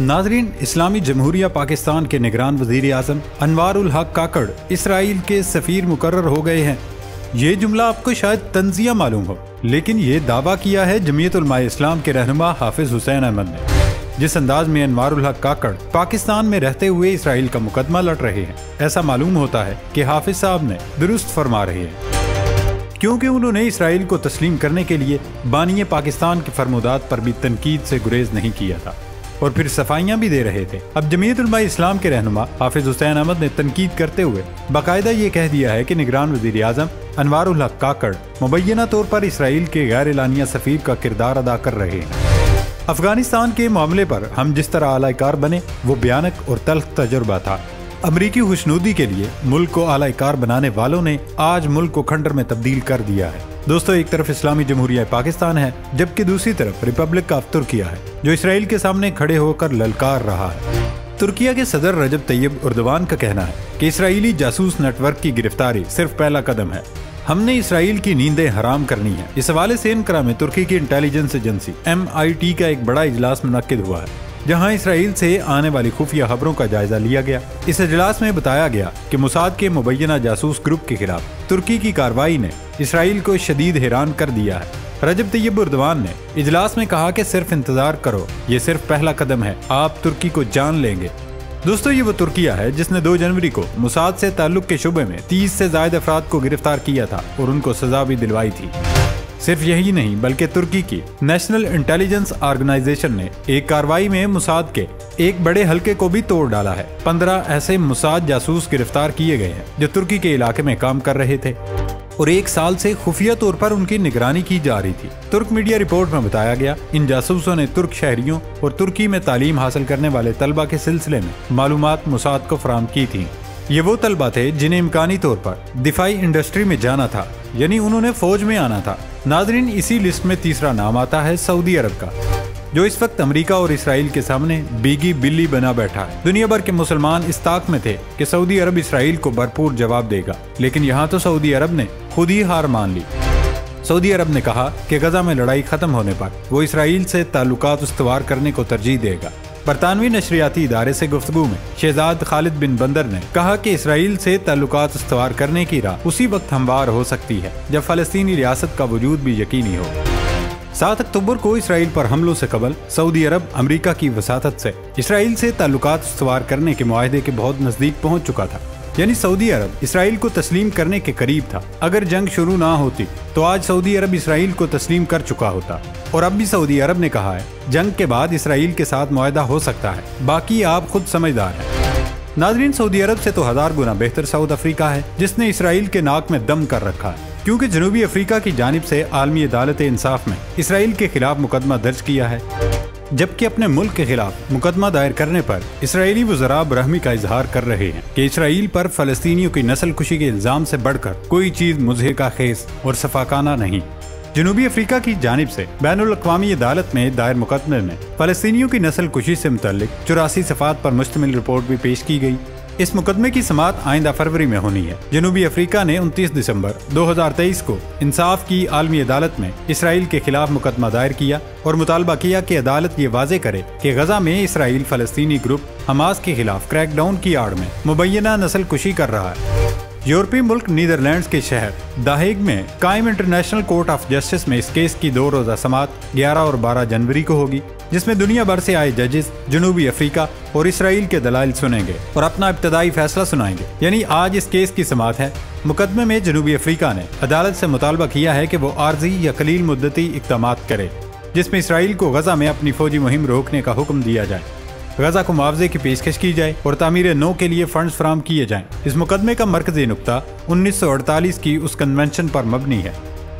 नाजरीन, इस्लामी जमहूरिया पाकिस्तान के निगरान वज़ीर अजम अनवारुल हक काकड़ इसराइल के सफ़ीर मुकर हो गए हैं। ये जुमला आपको शायद तंजिया मालूम हो, लेकिन ये दावा किया है जमीयत इस्लाम के रहनुमा हाफिज हुसैन अहमद ने। जिस अंदाज में अनवारुल हक काकड़ पाकिस्तान में रहते हुए इसराइल का मुकदमा लड़ रहे हैं, ऐसा मालूम होता है कि हाफिज साहब ने दुरुस्त फरमा रहे हैं। क्योंकि उन्होंने इसराइल को तस्लीम करने के लिए बानिय पाकिस्तान के फरमोदात पर भी तनकीद से गुरेज नहीं किया था। और फिर सफाइयाँ भी दे रहे थे। अब जमीयत इस्लाम के रहनुमा हाफिज हुसैन अहमद ने तनकीद करते हुए बाकायदा ये कह दिया है की निगरान वज़ीर अजम अनवर काकड़ मुबैना तौर पर इसराइल के गैर एलानिया सफ़ीर का किरदार अदा कर रहे हैं। अफ़गानिस्तान के मामले पर हम जिस तरह आलाकार बने, वो भयानक और तल्ख तजुर्बा था। अमरीकी खुशनुदी के लिए मुल्क को आलाकार बनाने वालों ने आज मुल्क को खंडर में तब्दील कर दिया है। दोस्तों, एक तरफ़ इस्लामी जमहूरिया पाकिस्तान है, जबकि दूसरी तरफ़ रिपब्लिक ऑफ़ तुर्किया है, जो इसराइल के सामने खड़े होकर ललकार रहा है। तुर्किया के सदर रजब तैयब उर्दवान का कहना है कि इसराइली जासूस नेटवर्क की गिरफ्तारी सिर्फ़ पहला कदम है। हमने इसराइल की नींदें हराम करनी है। इस हवाले से इनकरा में तुर्की की इंटेलिजेंस एजेंसी एमआईटी का एक बड़ा इजलास मुनद हुआ है। जहाँ इसराइल से आने वाली खुफिया खबरों का जायजा लिया गया। इस अजलास में बताया गया कि मुसाद के मुबैना जासूस ग्रुप के खिलाफ तुर्की की कार्रवाई ने इसराइल को शदीद हैरान कर दिया है। रजब तैयब उर्दवान ने इजलास में कहा कि सिर्फ़ इंतज़ार करो, ये सिर्फ़ पहला कदम है, आप तुर्की को जान लेंगे। दोस्तों, ये वो तुर्किया है जिसने 2 जनवरी को मुसाद से ताल्लुक के शुबे में 30 से जायद अफराद को गिरफ़्तार किया था और उनको सजा भी दिलवाई थी। सिर्फ़ यही नहीं, बल्कि तुर्की की नेशनल इंटेलिजेंस ऑर्गेनाइजेशन ने एक कार्रवाई में मुसाद के एक बड़े हल्के को भी तोड़ डाला है। पंद्रह ऐसे मुसाद जासूस गिरफ़्तार किए गए हैं, जो तुर्की के इलाके में काम कर रहे थे। और एक साल से खुफिया तौर पर उनकी निगरानी की जा रही थी। तुर्क मीडिया रिपोर्ट में बताया गया, इन जासूसों ने तुर्क शहरियों और तुर्की में तालीम हासिल करने वाले तलबा के सिलसिले में मालूम मुसाद को फराम की थी। ये वो तलबा थे जिन्हें इम्कानी तौर पर दिफाई इंडस्ट्री में जाना था, यानी उन्होंने फौज में आना था। नाजरीन, इसी लिस्ट में तीसरा नाम आता है सऊदी अरब का, जो इस वक्त अमेरिका और इसराइल के सामने बीगी बिल्ली बना बैठा है। दुनिया भर के मुसलमान इस ताक में थे कि सऊदी अरब इसराइल को भरपूर जवाब देगा, लेकिन यहाँ तो सऊदी अरब ने खुद ही हार मान ली। सऊदी अरब ने कहा कि गजा में लड़ाई खत्म होने पर वो इसराइल से ताल्लुकात उस्तवार करने को तरजीह देगा। बरतानवी नशरियाती इदारे से गुफ्तु में। शहजाद खालिद बिन बंदर ने कहा की इसराइल ऐसी ताल्लुकात इस्तवार करने की राह उसी वक्त हमवार हो सकती है, जब फलस्तीनी रियासत का वजूद भी यकीनी हो। सात अक्टूबर को इसराइल पर हमलों से कबल सऊदी अरब, अमेरिका की वसात से। इसराइल से ताल्लुकात इस्तवार करने के माहदे के बहुत नज़दीक पहुँच चुका था। यानी सऊदी अरब इसराइल को तस्लीम करने के करीब था। अगर जंग शुरू ना होती तो आज सऊदी अरब इसराइल को तस्लीम कर चुका होता। और अब भी सऊदी अरब ने कहा है, जंग के बाद इसराइल के साथ मुआदा हो सकता है। बाकी आप खुद समझदार हैं। नाजरीन, सऊदी अरब से तो हज़ार गुना बेहतर साउथ अफ्रीका है, जिसने इसराइल के नाक में दम कर रखा है। क्योंकि जनूबी अफ्रीका की जानब से आलमी अदालत इंसाफ में इसराइल के खिलाफ मुकदमा दर्ज किया है। जबकि अपने मुल्क के खिलाफ मुकदमा दायर करने पर इसराइली वजरा बरहमी का इजहार कर रहे हैं कि इसराइल पर फलस्तीनियों की नस्ल खुशी के इल्ज़ाम से बढ़कर कोई चीज़ मुजहर का खेस और सफाकाना नहीं। जनूबी अफ्रीका की जानब से बैन अवी अदालत में दायर मुकदमे में फलस्तियों की नस्ल खुशी से मुतल चौरासी सफात पर मुश्तमिल रिपोर्ट भी पेश की गई। इस मुकदमे की समात आइंदा फरवरी में होनी है। जनूबी अफ्रीका ने 29 दिसंबर 2023 को इंसाफ की आलमी अदालत में इसराइल के खिलाफ मुकदमा दायर किया और मुतालबा किया कि अदालत ये वाजे करे कि गजा में इसराइल फलस्तीनी ग्रुप हमास के खिलाफ क्रैकडाउन की आड़ में मुबैना नस्ल कुशी कर रहा है। यूरोपीय मुल्क नीदरलैंड्स के शहर दाहेग में कायम इंटरनेशनल कोर्ट ऑफ़ जस्टिस में इस केस की दो रोजा समात 11 और 12 जनवरी को होगी, जिसमें दुनिया भर से आए जजेस जनूबी अफ्रीका और इसराइल के दलाइल सुनेंगे और अपना इब्तदाई फैसला सुनाएँगे। यानी आज इस केस की समात है। मुकदमे में जनूबी अफ्रीका ने अदालत से मुतालबा किया है कि वो आर्जी या कलील मुद्दती इकदाम करे, जिसमें इसराइल को गजा में अपनी फौजी मुहिम रोकने का हुक्म दिया जाए। गजा को मुआवजे की पेशकश की जाए और तमीर नो के लिए फंड फराम किए जाएँ। इस मुकदमे का मरकजी नुकता उन्नीस सौ अड़तालीस की उस कन्वेंशन पर मबनी है,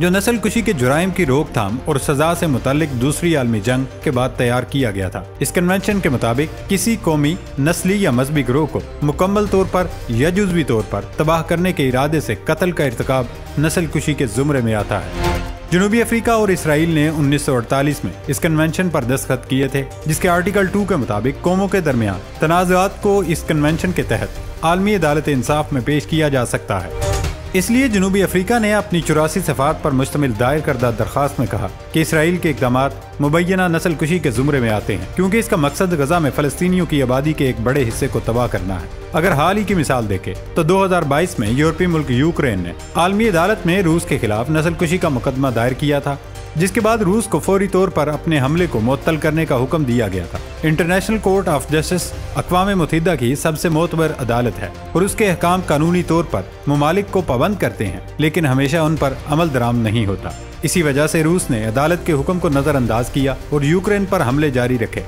जो नस्ल कुशी के जुराइम की रोकथाम और सजा से मुतलिक दूसरी आलमी जंग के बाद तैयार किया गया था इस कन्वेंशन के मुताबिक किसी कौमी, नस्ली या मजहबी ग्रोह को मुकम्मल तौर पर या जुजवी तौर पर तबाह करने के इरादे से कत्ल का इरतकब नस्ल कुशी के जुमरे में आता है जनूबी अफ्रीका और इसराइल ने 1948 में इस कन्वेंशन पर दस्तखत किए थे, जिसके आर्टिकल 2 के मुताबिक कौमों के दरमियान तनाज़ात को इस कन्वेंशन के तहत आलमी अदालत इंसाफ में पेश किया जा सकता है। इसलिए जनूबी अफ्रीका ने अपनी चौरासी सफात पर मुश्तमिल दायर करदा दरखास्त में कहा कि इसराइल के इकदाम मुबैना नस्ल कुशी के जुमरे में आते हैं, क्योंकि इसका मकसद गजा में फलस्तियों की आबादी के एक बड़े हिस्से को तबाह करना है। अगर हाल ही की मिसाल देखे तो 2022 में यूरोपीय मुल्क यूक्रेन ने आलमी अदालत में रूस के खिलाफ नस्ल कुशी का मुकदमा दायर किया था। जिसके बाद रूस को फौरी तौर पर अपने हमले को मुअत्तल करने का हुक्म दिया गया था। इंटरनेशनल कोर्ट ऑफ़ जस्टिस अकवाम मुतहदा की सबसे मोतबर अदालत है और उसके अहकाम कानूनी तौर पर ममालिक को पाबंद करते हैं, लेकिन हमेशा उन पर अमल दराम नहीं होता। इसी वजह से रूस ने अदालत के हुक्म को नजरअंदाज किया और यूक्रेन पर हमले जारी रखे।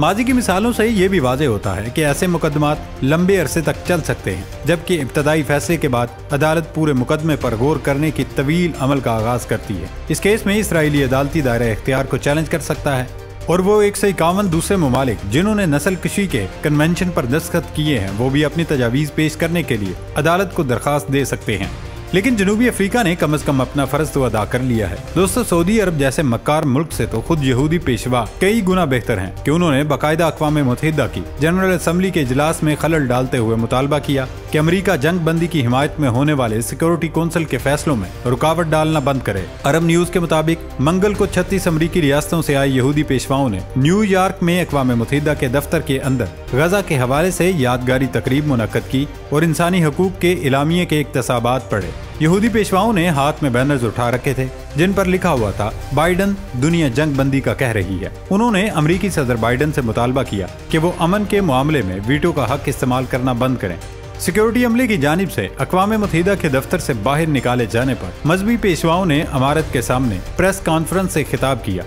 माजी की मिसालों से ये भी वाजे होता है कि ऐसे मुकदमात लंबे अरसे तक चल सकते हैं, जबकि इब्तदाई फैसले के बाद अदालत पूरे मुकदमे पर गौर करने की तवील अमल का आगाज़ करती है। इस केस में इसराइली अदालती दायरा इख्तियार को चैलेंज कर सकता है, और वो एक सौ इक्यावन दूसरे ममालिक जिन्होंने नस्ल कशी के कन्वेंशन पर दस्तखत किए हैं, वो भी अपनी तजावीज पेश करने के लिए अदालत को दरख्वास्त दे सकते हैं। लेकिन जनूबी अफ्रीका ने कम अज कम अपना फ़र्ज़ तो अदा कर लिया है। दोस्तों, सऊदी अरब जैसे मक्कार मुल्क से तो खुद यहूदी पेशवा कई गुना बेहतर हैं कि उन्होंने बाकायदा अकवा मुतहदा की। जनरल असम्बली के इजलास में खलल डालते हुए मुतालबा किया कि अमरीका जंग बंदी की हिमायत में होने वाले सिक्योरिटी कौंसिल के फैसलों में रुकावट डालना बंद करे। अरब न्यूज़ के मुताबिक, मंगल को छत्तीस अमरीकी रियासतों से आए यहूदी पेशवाओं ने न्यूयॉर्क में अकवा मुतहदा के दफ्तर के अंदर गजा के हवाले से यादगारी तकरीब मुनद की और इंसानी हकूक के इलामिये के इकतसाबात पढ़े। यहूदी पेशवाओं ने हाथ में बैनर्स उठा रखे थे, जिन पर लिखा हुआ था, बाइडन दुनिया जंग बंदी का कह रही है। उन्होंने अमरीकी सदर बाइडन से मुतालबा किया कि वो अमन के मामले में वीटो का हक इस्तेमाल करना बंद करें। सिक्योरिटी अमले की जानब से अकवा मुतहदा के दफ्तर से बाहर निकाले जाने पर मजहबी पेशवाओं ने अमारत के सामने प्रेस कॉन्फ्रेंस से खिताब किया।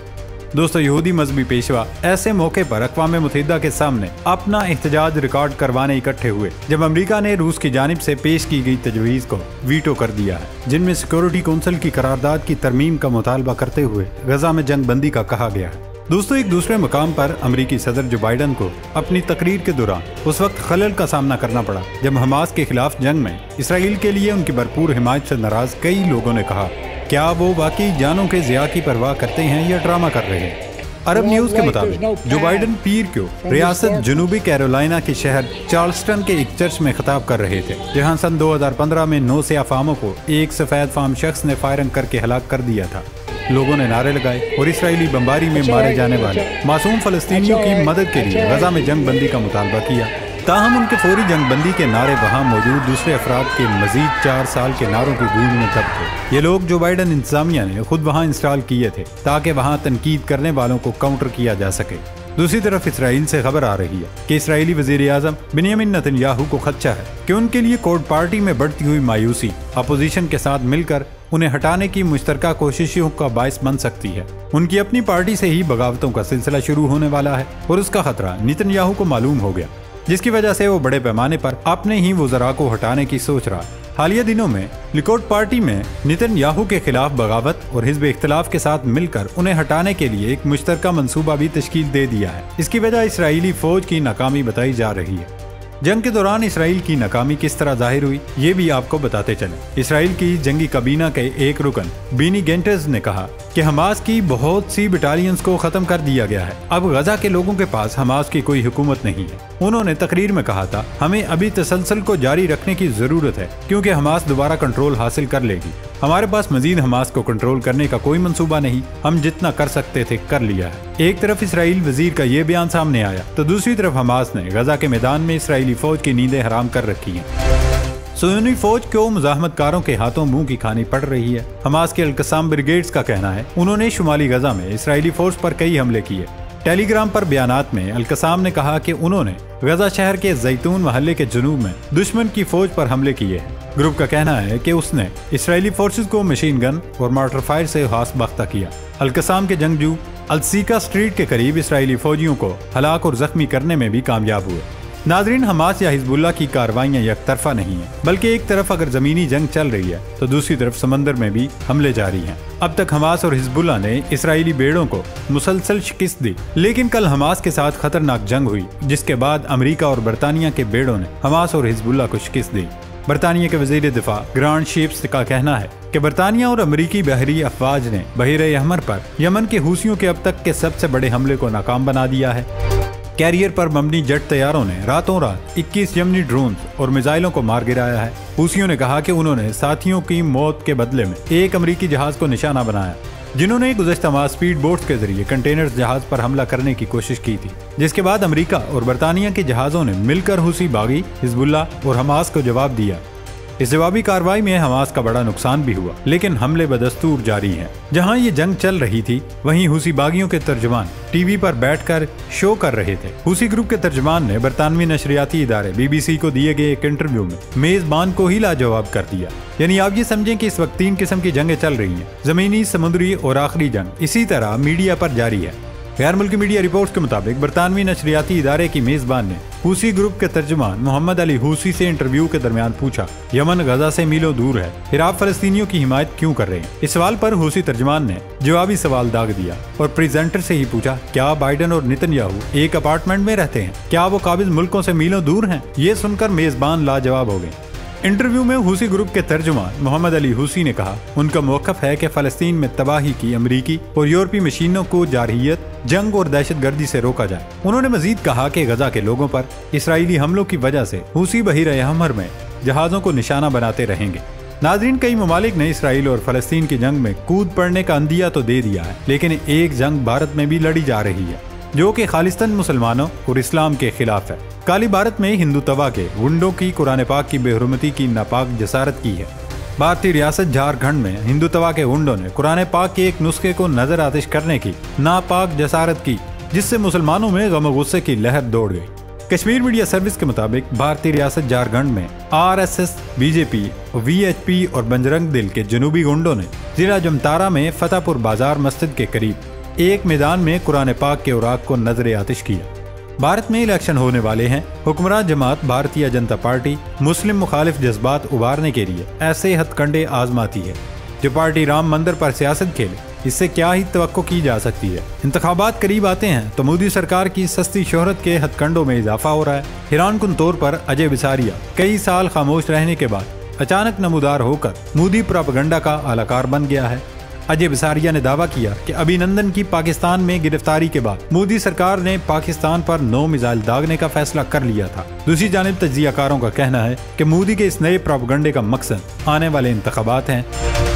दोस्तों, यहूदी मजहबी पेशवा ऐसे मौके पर अकवा मुतहदा के सामने अपना एहतजाज रिकॉर्ड करवाने इकट्ठे हुए, जब अमरीका ने रूस की जानब ऐसी पेश की गई तजवीज़ को वीटो कर दिया है, जिनमें सिक्योरिटी कौंसिल की करारदाद की तरमीम का मुतालबा करते हुए गजा में जंग बंदी का कहा गया है। दोस्तों, एक दूसरे मकाम पर अमरीकी सदर जो बाइडन को अपनी तकरीर के दौरान उस वक्त खलल का सामना करना पड़ा, जब हमास के खिलाफ जंग में इसराइल के लिए उनकी भरपूर हिमायत से नाराज़ कई लोगों ने कहा। क्या वो वाकई जानों के जिया की परवाह करते हैं या ड्रामा कर रहे हैं? अरब न्यूज़ के मुताबिक जो बाइडन पीर को रियासत जनूबी कैरोलिना के शहर चार्ल्सटन के एक चर्च में खिताब कर रहे थे जहाँ सन 2015 में नौ से फार्मों को एक सफ़ेद फार्म शख्स ने फायरिंग करके हलाक कर दिया था। लोगों ने नारे लगाए और इसराइली बमबारी में मारे जाने वाले मासूम फलस्तीनियों की मदद के लिए गजा में जंग बंदी का मुतालबा किया। ताहम उनके फौरी जंगबंदी के नारे वहाँ मौजूद दूसरे अफराद के मजीद चार साल के नारों की गूंज में दब थे ये लोग जो बाइडन इंतजामिया ने खुद वहाँ इंस्टॉल किए थे, ताकि वहाँ तनकीद करने वालों को काउंटर किया जा सके। दूसरी तरफ़ इसराइल से खबर आ रही है कि इसराइली वज़ीर आज़म बिनियामिन नतन्याहू को खदशा है कि उनके लिए कोर्ट पार्टी में बढ़ती हुई मायूसी, अपोजिशन के साथ मिलकर उन्हें हटाने की मुश्तर कोशिशों का बायस बन सकती है। उनकी अपनी पार्टी से ही बगावतों का सिलसिला शुरू होने वाला है और उसका खतरा नितनयाहू को मालूम हो गया। जिसकी वजह से वो बड़े पैमाने पर अपने ही वजरा को हटाने की सोच रहा। है हालिया दिनों में लिकोट पार्टी में नितिन याहू के खिलाफ बगावत और हिजब इख्तलाफ के साथ मिलकर उन्हें हटाने के लिए एक मुश्तर मनसूबा भी तश्ल दे दिया है। इसकी वजह इसराइली फौज की नाकामी बताई जा रही है। जंग के दौरान इसराइल की नाकामी किस तरह ज़ाहिर हुई, ये भी आपको बताते चले। इसराइल की जंगी कबीना के एक रुकन, बीनी गेंटर्स ने कहा कि हमास की बहुत सी बटालियंस को खत्म कर दिया गया है। अब गजा के लोगों के पास हमास की कोई हुकूमत नहीं है। उन्होंने तकरीर में कहा था, हमें अभी तसलसल को जारी रखने की ज़रूरत है, क्योंकि हमास दोबारा कंट्रोल हासिल कर लेगी। हमारे पास मजीद हमास को कंट्रोल करने का कोई मंसूबा नहीं। हम जितना कर सकते थे, कर लिया है। एक तरफ़ इसराइल वज़ीर का ये बयान सामने आया तो दूसरी तरफ़ हमास ने गजा के मैदान में इसराइली फौज की नींदें हराम कर रखी हैं। सुनी फौज को मुजाहमतकारों के हाथों मुँह की खानी पड़ रही है? हमास के अलकसाम ब्रिगेड्स का कहना है, उन्होंने शुमाली गजा में इसराइली फौज पर कई हमले किए। टेलीग्राम पर बयान में अलकसाम ने कहा कि उन्होंने गजा शहर के जैतून महल्ले के जुनूब में दुश्मन की फौज पर हमले किए हैं। ग्रुप का कहना है कि उसने इसराइली फोर्सेज को मशीन गन और मोटर फायर से हास बख्ता किया अलकसाम के जंगजू अलसीका स्ट्रीट के करीब इसराइली फौजियों को हलाक और जख्मी करने में भी कामयाब हुए। नाजरीन, हमास या हिजबुल्ला की कार्रवाइयाँ एक तरफा नहीं है, बल्कि एक तरफ़ अगर जमीनी जंग चल रही है तो दूसरी तरफ़ समंदर में भी हमले जारी हैं। अब तक हमास और हिजबुल्ला ने इसराइली बेड़ों को मुसलसल शिकस्त दी, लेकिन कल हमास के साथ खतरनाक जंग हुई, जिसके बाद अमरीका और बरतानिया के बेड़ों ने हमास और हिजबुल्ला को शिकस्त दी। बरतानिया के वज़ीर दिफा ग्रांड शेप्स का कहना है कि बरतानिया और अमरीकी बहरी अफवाज ने बहिर अहमर पर यमन के हूसियों के अब तक के सबसे बड़े हमले को नाकाम बना दिया है। कैरियर पर मबनी जेट तैयारों ने रातों रात 21 यमनी ड्रोन और मिसाइलों को मार गिराया है। हूसियों ने कहा कि उन्होंने साथियों की मौत के बदले में एक अमरीकी जहाज़ को निशाना बनाया। जिन्होंने गुजशत माह स्पीड बोट्स के ज़रिए कंटेनर जहाज़ पर हमला करने की कोशिश की थी, जिसके बाद अमरीका और बरतानिया के जहाजों ने मिलकर हुसी बागी हिजबुल्ला और हमास को जवाब दिया। इस जवाबी कार्रवाई में हमास का बड़ा नुकसान भी हुआ, लेकिन हमले बदस्तूर जारी हैं। जहाँ ये जंग चल रही थी, वहीं हुसी बागियों के तर्जमान टीवी पर बैठकर शो कर रहे थे। हुसी ग्रुप के तर्जमान ने बरतानवी नशरियाती इदारे बीबीसी को दिए गए एक इंटरव्यू में मेजबान को ही लाजवाब कर दिया। यानी आप ये समझें कि इस वक्त तीन किस्म की जंगें चल रही हैं, जमीनी, समुद्री और आखिरी जंग। इसी तरह मीडिया पर जारी है। गैर मुल्की मीडिया रिपोर्ट्स के मुताबिक बरतानवी नशरियाती इदारे की मेजबान ने हूसी ग्रुप के तर्जमान मोहम्मद अली हुसी से इंटरव्यू के दरमियान पूछा, यमन गजा से मीलों दूर है, फिर आप फलस्तियों की हिमायत क्यों कर रहे हैं? इस सवाल पर हुसी तर्जमान ने जवाबी सवाल दाग दिया और प्रेजेंटर से ही पूछा, क्या बाइडन और नितिन एक अपार्टमेंट में रहते हैं? क्या वो काबिज मुल्कों से मीलों दूर हैं? ये सुनकर मेजबान लाजवाब हो गए। इंटरव्यू में हुसी ग्रुप के तर्जुमान मोहम्मद अली हुसी ने कहा, उनका मौकफ है कि फलस्तीन में तबाही की अमरीकी और यूरोपीय मशीनों को जारहियत जंग और दहशत गर्दी से रोका जाए। उन्होंने मजीद कहा कि गजा के लोगों पर इसराइली हमलों की वजह से हुसी बहिर हमर में जहाजों को निशाना बनाते रहेंगे। नाजरीन, कई ममालिक ने इसराइल और फलस्तीन की जंग में कूद पड़ने का अंदिया तो दे दिया है, लेकिन एक जंग भारत में भी लड़ी जा रही है। जो कि खालिस्तान मुसलमानों और इस्लाम के खिलाफ है। काली भारत में हिंदू तवा के गुंडों की कुरान पाक की बेहरमती की नापाक जसारत की है। भारतीय रियासत झारखंड में हिंदू तवा के गुंडों ने कुरान पाक के एक नुस्खे को नज़र आतिश करने की नापाक जसारत की जिससे मुसलमानों में गम गुस्से की लहर दौड़ गई। कश्मीर मीडिया सर्विस के मुताबिक भारतीय रियासत झारखंड में आरएसएस, बीजेपी वीएचपी और बंजरंग दिल के जनूबी गुंडों ने जिला जमतारा में फतेहपुर बाज़ार मस्जिद के करीब एक मैदान में कुरान पाक के उराक को नज़र आतिश किया। भारत में इलेक्शन होने वाले हैं। हुक्मरान जमात भारतीय जनता पार्टी मुस्लिम मुखालिफ जज्बात उबारने के लिए ऐसे हथकंडे आजमाती है। जो पार्टी राम मंदिर पर सियासत खेले, इससे क्या ही तो की जा सकती है? इंतबात करीब आते हैं तो मोदी सरकार की सस्ती शोहरत के हथकंडों में इजाफा हो रहा है। हैरान कन तौर पर अजय बिसारिया कई साल खामोश रहने के बाद अचानक नमोदार होकर मोदी प्रापगंडा का आलाकार बन गया है। अजय बिसारिया ने दावा किया कि अभिनंदन की पाकिस्तान में गिरफ्तारी के बाद मोदी सरकार ने पाकिस्तान पर नौ मिसाइल दागने का फैसला कर लिया था। दूसरी जानब तजियाकारों का कहना है कि मोदी के इस नए प्रोपगंडे का मकसद आने वाले इंतबात हैं।